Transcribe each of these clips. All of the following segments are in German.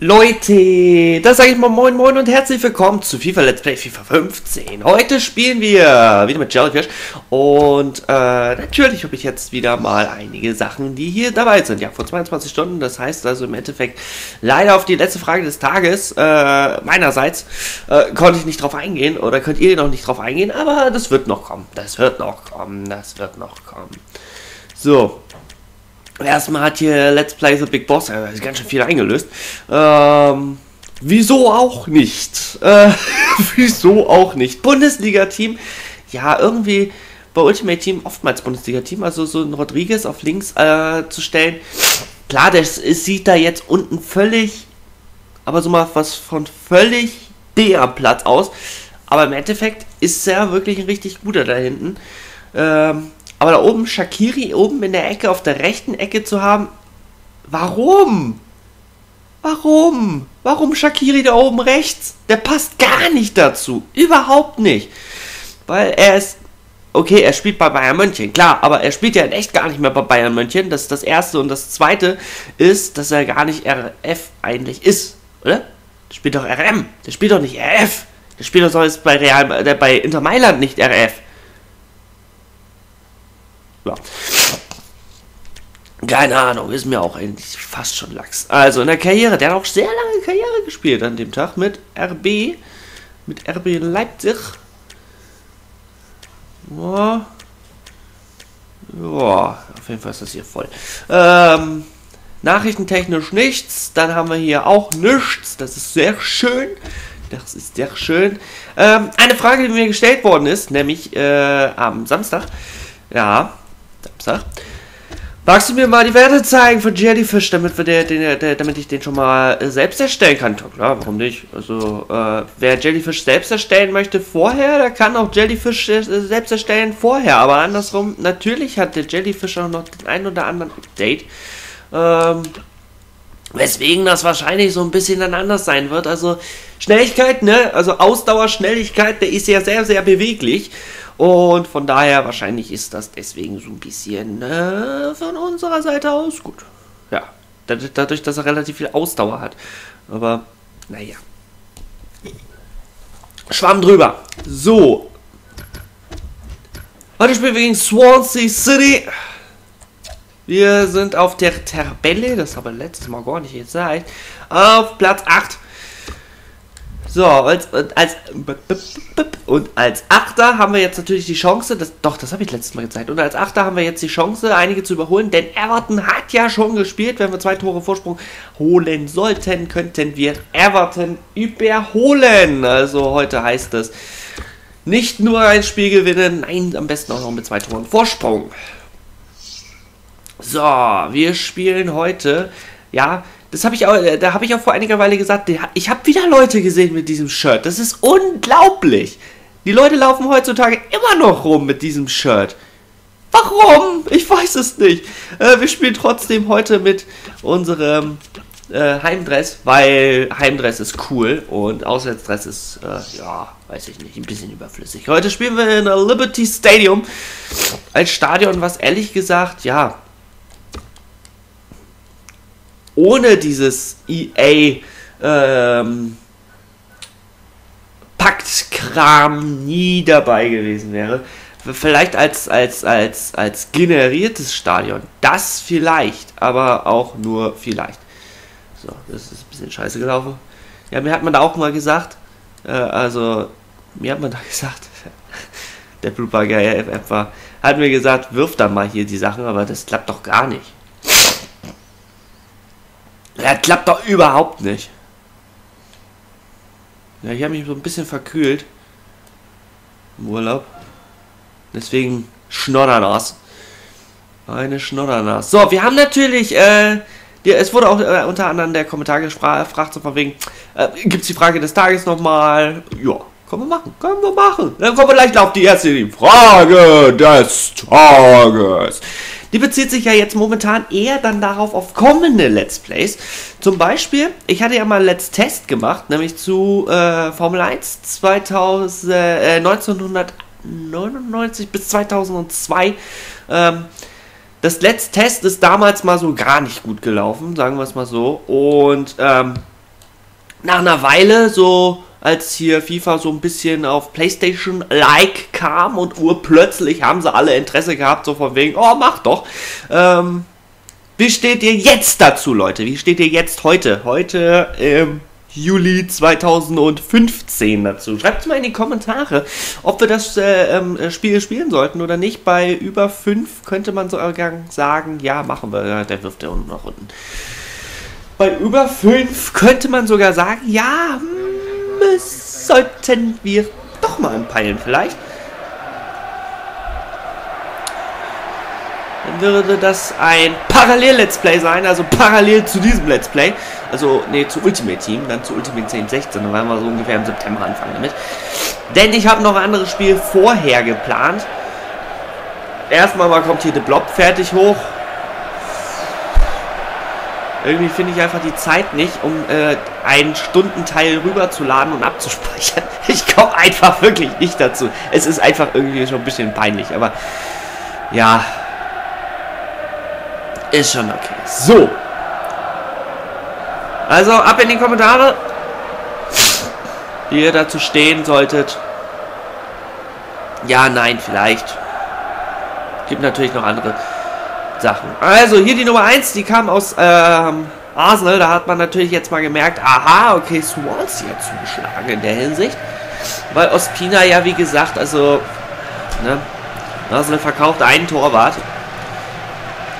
Leute, das sage ich mal moin moin und herzlich willkommen zu FIFA Let's Play FIFA 15. Heute spielen wir wieder mit Jellyfish und äh, natürlich habe ich jetzt wieder mal einige Sachen, die hier dabei sind. Ja, vor 22 Stunden, das heißt also im Endeffekt leider auf die letzte Frage des Tages äh, meinerseits äh, konnte ich nicht drauf eingehen oder könnt ihr noch nicht drauf eingehen, aber das wird noch kommen, das wird noch kommen, das wird noch kommen. So, Erstmal hat hier Let's Play the Big Boss äh, ganz schön viel eingelöst. Ähm, wieso auch nicht? Äh, wieso auch nicht? Bundesliga-Team, ja, irgendwie bei Ultimate Team oftmals Bundesliga-Team, also so ein Rodriguez auf links äh, zu stellen. Klar, das ist, sieht da jetzt unten völlig, aber so mal was von völlig der Platz aus. Aber im Endeffekt ist er wirklich ein richtig guter da hinten. Ähm, aber da oben Shakiri oben in der Ecke, auf der rechten Ecke zu haben, warum? Warum? Warum Shakiri da oben rechts? Der passt gar nicht dazu. Überhaupt nicht. Weil er ist. Okay, er spielt bei Bayern München, klar, aber er spielt ja in echt gar nicht mehr bei Bayern München. Das ist das Erste. Und das Zweite ist, dass er gar nicht RF eigentlich ist, oder? Der spielt doch RM. Der spielt doch nicht RF. Der spielt doch sonst bei Real, äh, bei Inter Mailand nicht RF. Ja. Keine Ahnung, ist mir auch eigentlich fast schon Lachs. Also in der Karriere, der hat auch sehr lange Karriere gespielt an dem Tag mit RB, mit RB Leipzig. Ja, ja auf jeden Fall ist das hier voll. Ähm, nachrichtentechnisch nichts, dann haben wir hier auch nichts, das ist sehr schön. Das ist sehr schön. Ähm, eine Frage, die mir gestellt worden ist, nämlich äh, am Samstag. Ja, Samstag. Magst du mir mal die Werte zeigen von Jellyfish, damit, wir der, den, der, damit ich den schon mal äh, selbst erstellen kann? Klar, warum nicht? Also, äh, wer Jellyfish selbst erstellen möchte vorher, der kann auch Jellyfish äh, selbst erstellen vorher. Aber andersrum, natürlich hat der Jellyfish auch noch den ein oder anderen Update. Ähm, weswegen das wahrscheinlich so ein bisschen dann anders sein wird. Also, Schnelligkeit, ne? Also Ausdauer, Schnelligkeit, der ist ja sehr, sehr beweglich. Und von daher wahrscheinlich ist das deswegen so ein bisschen äh, von unserer Seite aus gut. Ja, dadurch, dass er relativ viel Ausdauer hat. Aber, naja. Schwamm drüber. So. Heute spielen wir gegen Swansea City. Wir sind auf der Tabelle, das habe ich letztes Mal gar nicht gesagt, auf Platz 8 so, als, als, und als Achter haben wir jetzt natürlich die Chance, das, doch, das habe ich letztes Mal gezeigt, und als Achter haben wir jetzt die Chance, einige zu überholen, denn Everton hat ja schon gespielt, wenn wir zwei Tore Vorsprung holen sollten, könnten wir Everton überholen. Also heute heißt es nicht nur ein Spiel gewinnen, nein, am besten auch noch mit zwei Toren Vorsprung. So, wir spielen heute, ja, das habe ich auch, äh, da habe ich auch vor einiger Weile gesagt, ich habe wieder Leute gesehen mit diesem Shirt. Das ist unglaublich. Die Leute laufen heutzutage immer noch rum mit diesem Shirt. Warum? Ich weiß es nicht. Äh, wir spielen trotzdem heute mit unserem äh, Heimdress, weil Heimdress ist cool und Auswärtsdress ist, äh, ja, weiß ich nicht, ein bisschen überflüssig. Heute spielen wir in der Liberty Stadium. Ein Stadion, was ehrlich gesagt, ja, ohne dieses EA ähm, Paktkram nie dabei gewesen wäre. Vielleicht als, als, als, als generiertes Stadion. Das vielleicht, aber auch nur vielleicht. So, das ist ein bisschen scheiße gelaufen. Ja, mir hat man da auch mal gesagt, äh, also, mir hat man da gesagt, der Blutbagger war, hat mir gesagt, wirf da mal hier die Sachen, aber das klappt doch gar nicht. Das klappt doch überhaupt nicht. Ja, ich habe mich so ein bisschen verkühlt. Im Urlaub. Deswegen Schnoddernas. Eine Schnoddernas. So, wir haben natürlich, äh, die, es wurde auch äh, unter anderem der Kommentar gefragt, so von wegen, äh, gibt es die Frage des Tages nochmal? Ja, können wir machen, können wir machen. Dann kommen wir gleich auf die erste die Frage des Tages. Die bezieht sich ja jetzt momentan eher dann darauf auf kommende Let's Plays. Zum Beispiel, ich hatte ja mal Let's Test gemacht, nämlich zu äh, Formel 1 2000, äh, 1999 bis 2002. Ähm, das Let's Test ist damals mal so gar nicht gut gelaufen, sagen wir es mal so. Und ähm, nach einer Weile, so als hier FIFA so ein bisschen auf PlayStation-like kam und urplötzlich haben sie alle Interesse gehabt, so von wegen, oh, mach doch. Ähm, wie steht ihr jetzt dazu, Leute? Wie steht ihr jetzt heute? Heute im Juli 2015 dazu. Schreibt es mal in die Kommentare, ob wir das äh, ähm, Spiel spielen sollten oder nicht. Bei über 5 könnte man sogar sagen, ja, machen wir. Der wirft ja unten nach unten. Bei über 5 könnte man sogar sagen, ja, hm, sollten wir doch mal anpeilen vielleicht. Dann würde das ein Parallel-Let's Play sein, also parallel zu diesem Let's Play. Also, nee, zu Ultimate Team, dann zu Ultimate 1016. Dann werden wir so ungefähr im September anfangen damit. Denn ich habe noch ein anderes Spiel vorher geplant. Erstmal mal kommt hier The Blob fertig hoch. Irgendwie finde ich einfach die Zeit nicht, um äh, einen Stundenteil rüberzuladen und abzuspeichern. Ich komme einfach wirklich nicht dazu. Es ist einfach irgendwie schon ein bisschen peinlich, aber ja, ist schon okay. So. Also ab in die Kommentare, wie ihr dazu stehen solltet. Ja, nein, vielleicht. Gibt natürlich noch andere Sachen. Also hier die Nummer 1, die kam aus ähm, Arsenal. Da hat man natürlich jetzt mal gemerkt, aha, okay, Swansea hat zugeschlagen in der Hinsicht. Weil Ospina ja, wie gesagt, also, ne, Arsenal verkauft einen Torwart.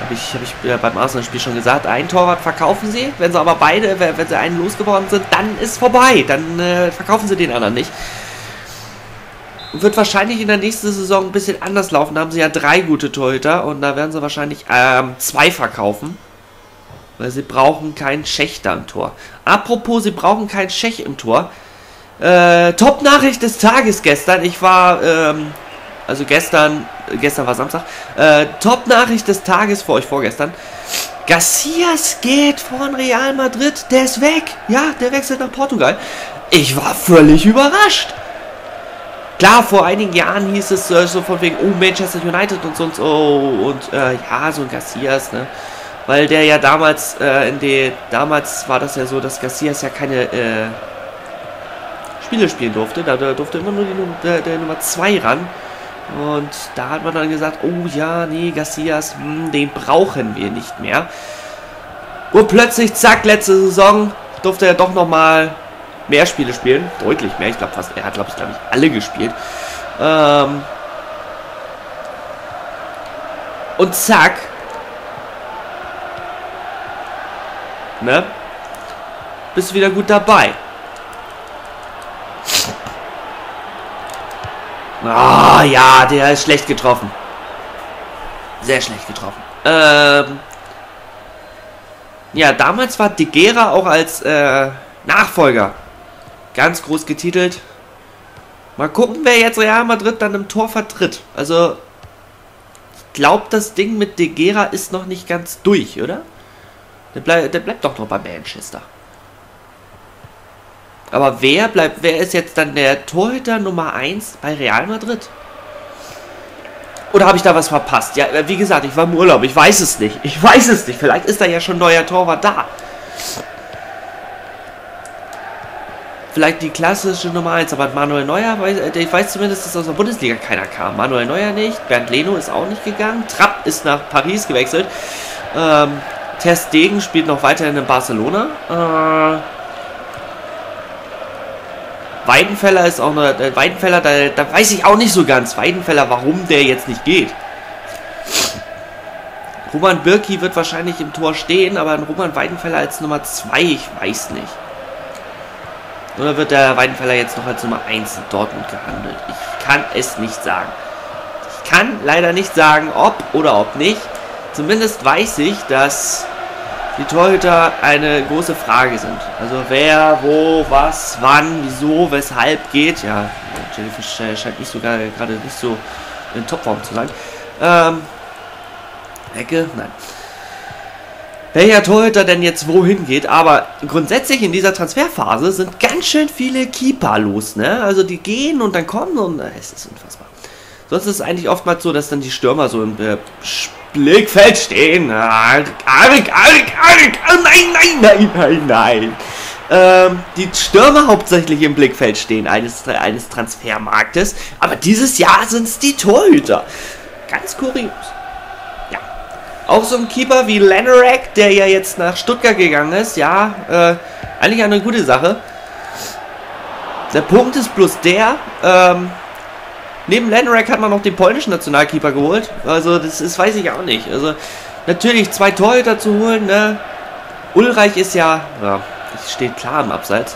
Habe ich, hab ich beim Arsenal-Spiel schon gesagt. Ein Torwart verkaufen sie. Wenn sie aber beide, wenn sie einen losgeworden sind, dann ist vorbei. Dann äh, verkaufen sie den anderen nicht. Wird wahrscheinlich in der nächsten Saison ein bisschen anders laufen. Da haben sie ja drei gute Torhüter und da werden sie wahrscheinlich ähm, zwei verkaufen. Weil sie brauchen keinen Schächter im Tor. Apropos, sie brauchen keinen Schech im Tor. Äh, Top-Nachricht des Tages gestern. Ich war, ähm, also gestern gestern war Samstag. Äh, Top-Nachricht des Tages für euch vorgestern. Garcias geht von Real Madrid. Der ist weg. Ja, der wechselt nach Portugal. Ich war völlig überrascht. Klar, vor einigen Jahren hieß es äh, so von wegen, oh, Manchester United und so und so. Und äh, ja, so ein Garcias, ne? Weil der ja damals, äh, in der, damals war das ja so, dass Garcias ja keine äh, Spiele spielen durfte. Da, da durfte immer nur die, der, der Nummer 2 ran. Und da hat man dann gesagt, oh ja, nee, Garcias, hm, den brauchen wir nicht mehr. Und plötzlich, zack, letzte Saison durfte er doch nochmal mehr Spiele spielen. Deutlich mehr. Ich glaube fast, er hat, glaube ich, glaube ich, alle gespielt. Ähm und zack. Ne? Bist wieder gut dabei. Ah, oh, ja, der ist schlecht getroffen. Sehr schlecht getroffen. Ähm, ja, damals war De Gera auch als äh, Nachfolger ganz groß getitelt. Mal gucken, wer jetzt Real Madrid dann im Tor vertritt. Also, ich glaube, das Ding mit De Gera ist noch nicht ganz durch, oder? Der, bleib, der bleibt doch noch bei Manchester. Aber wer bleibt, wer ist jetzt dann der Torhüter Nummer 1 bei Real Madrid? Oder habe ich da was verpasst? Ja, wie gesagt, ich war im Urlaub. Ich weiß es nicht. Ich weiß es nicht. Vielleicht ist da ja schon neuer Torwart da. Vielleicht die klassische Nummer 1. Aber Manuel Neuer, ich weiß zumindest, dass aus der Bundesliga keiner kam. Manuel Neuer nicht. Bernd Leno ist auch nicht gegangen. Trapp ist nach Paris gewechselt. Ähm, Ter Stegen spielt noch weiterhin in Barcelona. Äh, Weidenfeller ist auch eine. Der Weidenfeller, da, da weiß ich auch nicht so ganz. Weidenfeller, warum der jetzt nicht geht. Roman Birki wird wahrscheinlich im Tor stehen, aber ein Roman Weidenfeller als Nummer 2, ich weiß nicht. Oder wird der Weidenfeller jetzt noch als Nummer 1 in Dortmund gehandelt? Ich kann es nicht sagen. Ich kann leider nicht sagen, ob oder ob nicht. Zumindest weiß ich, dass die Torhüter eine große Frage sind. Also wer, wo, was, wann, wieso, weshalb geht. Ja, Jellyfish scheint nicht sogar gerade nicht so in Topform zu sein. Ähm, Ecke? Nein. Welcher Torhüter denn jetzt wohin geht, aber grundsätzlich in dieser Transferphase sind ganz schön viele Keeper los, ne? Also die gehen und dann kommen und äh, es ist unfassbar. Sonst ist es eigentlich oftmals so, dass dann die Stürmer so im äh, Blickfeld stehen. Arg, arg, arg, arg, nein, nein, nein, nein, nein. ähm, die Stürmer hauptsächlich im Blickfeld stehen eines, eines Transfermarktes. Aber dieses Jahr sind es die Torhüter. Ganz kurios. Auch so ein Keeper wie Lenorak, der ja jetzt nach Stuttgart gegangen ist. Ja, äh, eigentlich eine gute Sache. Der Punkt ist bloß der, ähm, neben Lenorak hat man noch den polnischen Nationalkeeper geholt. Also das ist, weiß ich auch nicht. Also natürlich zwei Torhüter zu holen, ne? Ulreich ist ja, ja, steht klar im Abseits.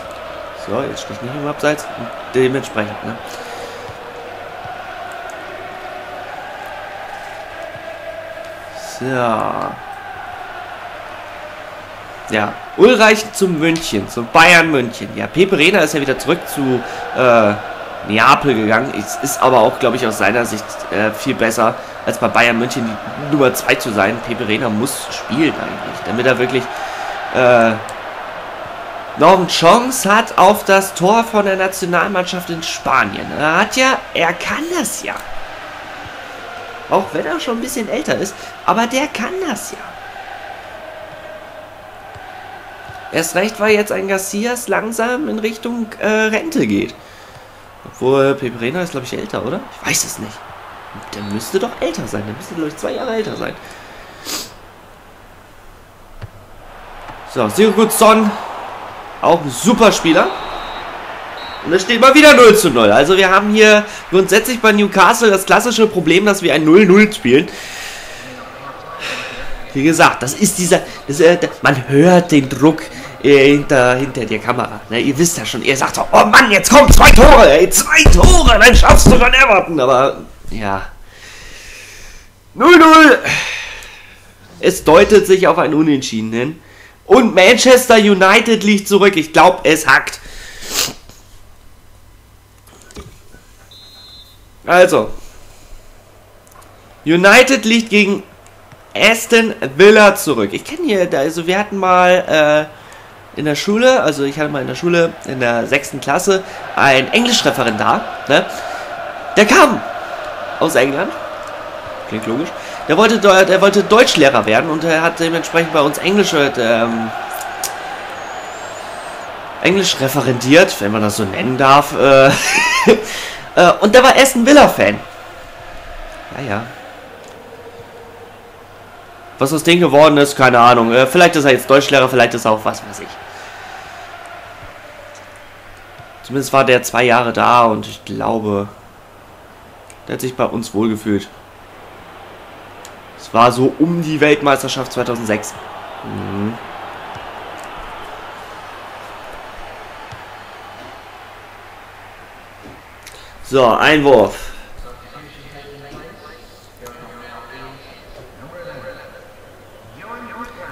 So, jetzt steht nicht im Abseits. Dementsprechend, ne? So. Ja, Ulreich zum München, zum Bayern München. Ja, Pepe Rena ist ja wieder zurück zu äh, Neapel gegangen. Es ist aber auch, glaube ich, aus seiner Sicht äh, viel besser, als bei Bayern München die Nummer 2 zu sein. Pepe Rena muss spielen eigentlich, damit er wirklich äh, noch eine Chance hat auf das Tor von der Nationalmannschaft in Spanien. Er hat ja, er kann das ja. Auch wenn er schon ein bisschen älter ist, aber der kann das ja. Erst recht, weil jetzt ein Garcias langsam in Richtung äh, Rente geht. Obwohl Peperena ist, glaube ich, älter, oder? Ich weiß es nicht. Der müsste doch älter sein. Der müsste, glaube ich, zwei Jahre älter sein. So, Sigurdsson. Auch ein super Spieler. Und es steht mal wieder 0 zu 0. Also wir haben hier grundsätzlich bei Newcastle das klassische Problem, dass wir ein 0-0 spielen. Wie gesagt, das ist dieser... Das, äh, man hört den Druck äh, hinter, hinter der Kamera. Ne? Ihr wisst ja schon, ihr sagt so, oh Mann, jetzt kommen zwei Tore, ey, zwei Tore, dann schaffst du schon Everton. Aber, ja. 0-0. Es deutet sich auf ein Unentschieden hin. Und Manchester United liegt zurück. Ich glaube, es hackt. Also. United liegt gegen Aston Villa zurück. Ich kenne hier, also wir hatten mal äh, in der Schule, also ich hatte mal in der Schule in der sechsten Klasse ein Englischreferendar, ne? Der kam aus England. Klingt logisch. Der wollte, der wollte Deutschlehrer werden und er hat dementsprechend bei uns Englisch, ähm, Englisch referendiert, wenn man das so nennen darf. Äh, äh, und der war Aston Villa-Fan. Ja, ja. Was aus dem geworden ist, keine Ahnung. Äh, vielleicht ist er jetzt Deutschlehrer, vielleicht ist er auch was weiß ich. Zumindest war der zwei Jahre da und ich glaube, der hat sich bei uns wohlgefühlt war so um die Weltmeisterschaft 2006. Mhm. So, Einwurf.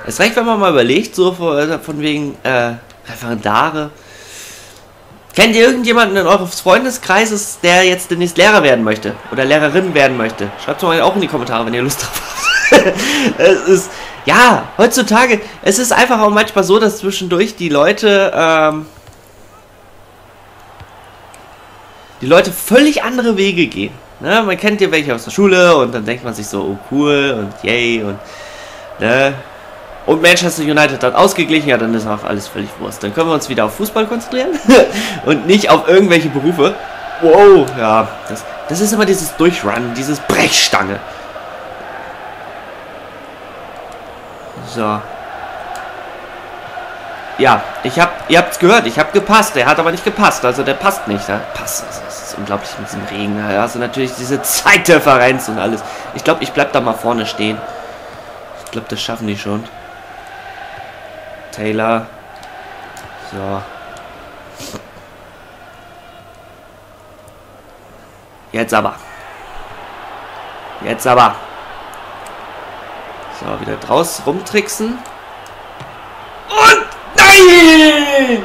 Es reicht, wenn man mal überlegt, so von wegen äh, Referendare. Kennt ihr irgendjemanden in eures Freundeskreises, der jetzt demnächst Lehrer werden möchte? Oder Lehrerin werden möchte? Schreibt es mal auch in die Kommentare, wenn ihr Lust drauf habt. es ist, ja, heutzutage, es ist einfach auch manchmal so, dass zwischendurch die Leute, ähm, die Leute völlig andere Wege gehen. Ne? Man kennt ja welche aus der Schule und dann denkt man sich so, oh cool und yay und, ne? Und Manchester United hat ausgeglichen, ja, dann ist auch alles völlig Wurst. Dann können wir uns wieder auf Fußball konzentrieren und nicht auf irgendwelche Berufe. Wow, ja, das, das ist immer dieses Durchrun, dieses Brechstange. So. Ja, ich hab, ihr habt's gehört, ich hab gepasst. Der hat aber nicht gepasst, also der passt nicht. Der passt, das ist unglaublich mit diesem Regen. Also natürlich diese Zeitdifferenz und alles. Ich glaube, ich bleib da mal vorne stehen. Ich glaube, das schaffen die schon. Taylor. So. Jetzt aber. Jetzt aber. So, wieder draus rumtricksen. Nein!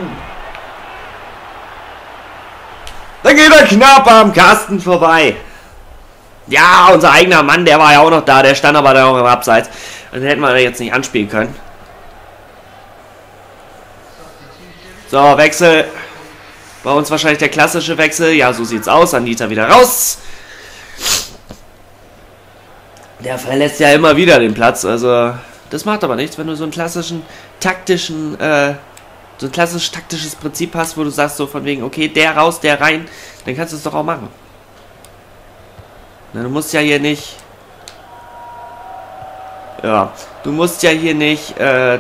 Da geht er knapp am Kasten vorbei. Ja, unser eigener Mann, der war ja auch noch da. Der stand aber da auch im Abseits. Den hätten wir jetzt nicht anspielen können. So, Wechsel. Bei uns wahrscheinlich der klassische Wechsel. Ja, so sieht's aus. Anita wieder raus. Der verlässt ja immer wieder den Platz. Also, das macht aber nichts, wenn du so einen klassischen taktischen äh, so ein klassisches taktisches Prinzip hast, wo du sagst so von wegen, okay, der raus, der rein, dann kannst du es doch auch machen. Na, du musst ja hier nicht... Ja, du musst ja hier nicht äh,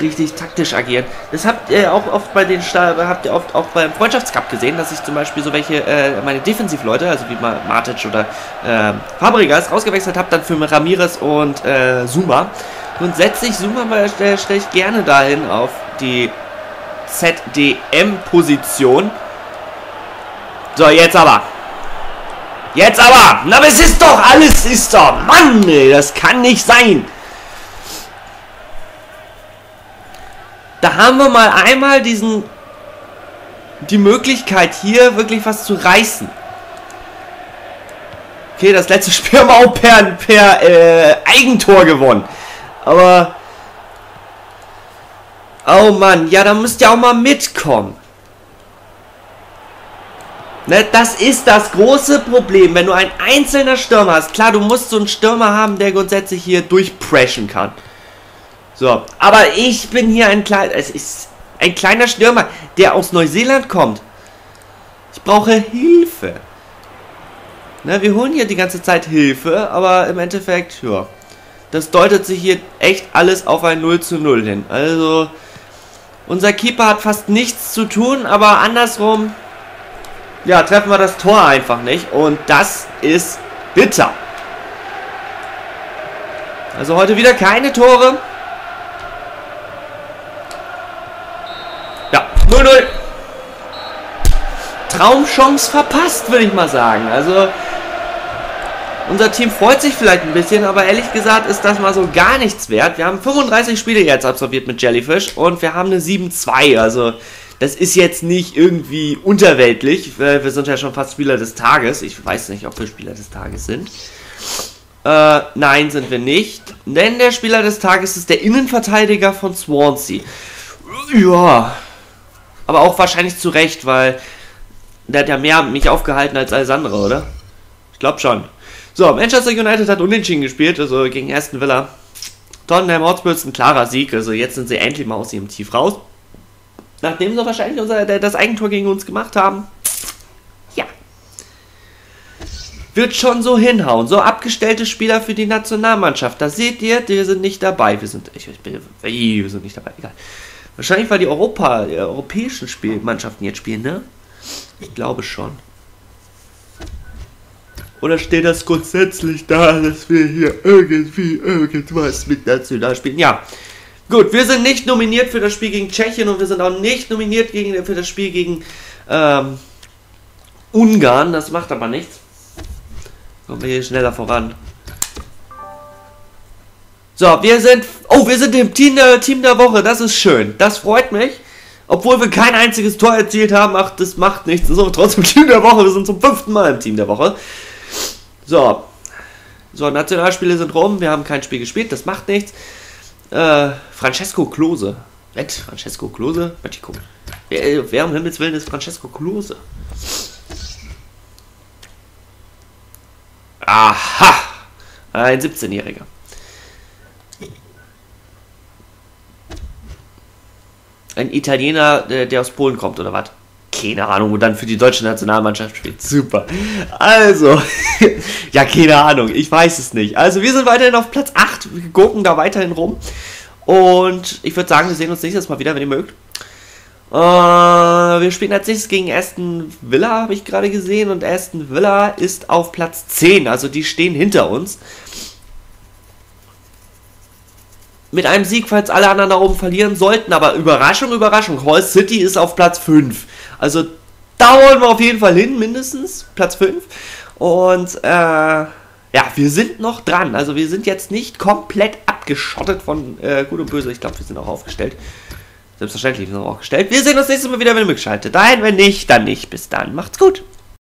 richtig taktisch agieren. Das habt ihr auch oft bei den Sta habt ihr oft auch beim Freundschaftscup gesehen, dass ich zum Beispiel so welche äh, meine Defensivleute, also wie Matic oder äh, Fabregas rausgewechselt habe, dann für Ramirez und äh, Zuma. Grundsätzlich Zuma stelle stell ich gerne dahin auf die ZDM-Position. So, jetzt aber. Jetzt aber. Na, aber es ist doch alles, ist doch. Mann, ey, das kann nicht sein. Da haben wir mal einmal diesen die Möglichkeit hier wirklich was zu reißen. Okay, das letzte Spiel haben wir auch per, per äh, Eigentor gewonnen. Aber Oh Mann, ja, da müsst ihr auch mal mitkommen. Ne, das ist das große Problem, wenn du ein einzelner Stürmer hast. Klar, du musst so einen Stürmer haben, der grundsätzlich hier durchpreschen kann. So, aber ich bin hier ein kleiner, es ist ein kleiner Stürmer, der aus Neuseeland kommt. Ich brauche Hilfe. Ne, wir holen hier die ganze Zeit Hilfe, aber im Endeffekt, ja, das deutet sich hier echt alles auf ein 0 zu 0 hin. Also, unser Keeper hat fast nichts zu tun, aber andersrum, ja, treffen wir das Tor einfach nicht. Und das ist bitter. Also heute wieder keine Tore. 0-0. Traumchance verpasst, würde ich mal sagen. Also, unser Team freut sich vielleicht ein bisschen, aber ehrlich gesagt ist das mal so gar nichts wert. Wir haben 35 Spiele jetzt absolviert mit Jellyfish und wir haben eine 7-2. Also, das ist jetzt nicht irgendwie unterweltlich. Wir sind ja schon fast Spieler des Tages. Ich weiß nicht, ob wir Spieler des Tages sind. Äh, nein, sind wir nicht. Denn der Spieler des Tages ist der Innenverteidiger von Swansea. Ja, aber auch wahrscheinlich zu Recht, weil der hat ja mehr mich aufgehalten als alles andere, oder? Ich glaube schon. So, Manchester United hat unentschieden gespielt, also gegen Aston Villa. Tottenham Hotspur ist ein klarer Sieg, also jetzt sind sie endlich mal aus ihrem Tief raus. Nachdem sie wahrscheinlich unser, das Eigentor gegen uns gemacht haben. Ja. Wird schon so hinhauen. So abgestellte Spieler für die Nationalmannschaft. Da seht ihr, wir sind nicht dabei. Wir sind, ich, ich bin, wir sind nicht dabei, egal. Wahrscheinlich, weil die Europa, die europäischen Spielmannschaften jetzt spielen, ne? Ich glaube schon. Oder steht das grundsätzlich da, dass wir hier irgendwie irgendwas mit national spielen? Ja. Gut, wir sind nicht nominiert für das Spiel gegen Tschechien und wir sind auch nicht nominiert gegen, für das Spiel gegen ähm, Ungarn. Das macht aber nichts. Kommen wir hier schneller voran. So, wir sind. Oh, wir sind im Team der, Team der Woche. Das ist schön. Das freut mich. Obwohl wir kein einziges Tor erzielt haben. Ach, das macht nichts. Das ist aber trotzdem Team der Woche. Wir sind zum fünften Mal im Team der Woche. So. So, Nationalspiele sind rum. Wir haben kein Spiel gespielt. Das macht nichts. Äh, Francesco Klose. Nett, Francesco Klose. Warte, ich gucken. Wer, wer um Himmels Willen ist Francesco Klose? Aha! Ein 17-Jähriger. Ein Italiener, der, der aus Polen kommt oder was? Keine Ahnung, und dann für die deutsche Nationalmannschaft spielt. Super. Also, ja, keine Ahnung, ich weiß es nicht. Also, wir sind weiterhin auf Platz 8, wir gucken da weiterhin rum. Und ich würde sagen, wir sehen uns nächstes Mal wieder, wenn ihr mögt. Äh, wir spielen als nächstes gegen Aston Villa, habe ich gerade gesehen. Und Aston Villa ist auf Platz 10, also die stehen hinter uns mit einem Sieg, falls alle anderen da oben verlieren sollten. Aber Überraschung, Überraschung, Hall City ist auf Platz 5. Also da wollen wir auf jeden Fall hin, mindestens Platz 5. Und äh, ja, wir sind noch dran. Also wir sind jetzt nicht komplett abgeschottet von äh, Gut und Böse. Ich glaube, wir sind auch aufgestellt. Selbstverständlich sind wir auch aufgestellt. Wir sehen uns nächstes Mal wieder, wenn ihr mitschaltet. Dahin, wenn nicht, dann nicht. Bis dann. Macht's gut.